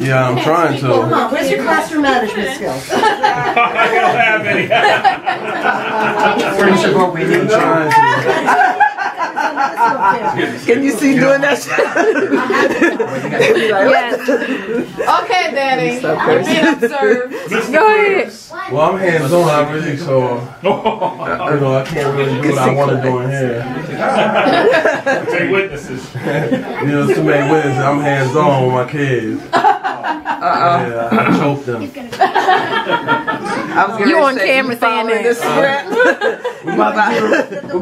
Yeah, I'm trying Come to. on, where's your classroom management skills? I don't have any. Friendship over I'm here. trying to. Can you see doing that shit? Yes. Okay, Daddy. You're being observed. Go ahead. Well, I'm hands on already, so you know I can't really do what I want to do in here. Take witnesses. You know, too many witnesses. I'm hands on with my kids. Yeah, I choked them. I was getting You on say, camera saying that. this script? We about to do-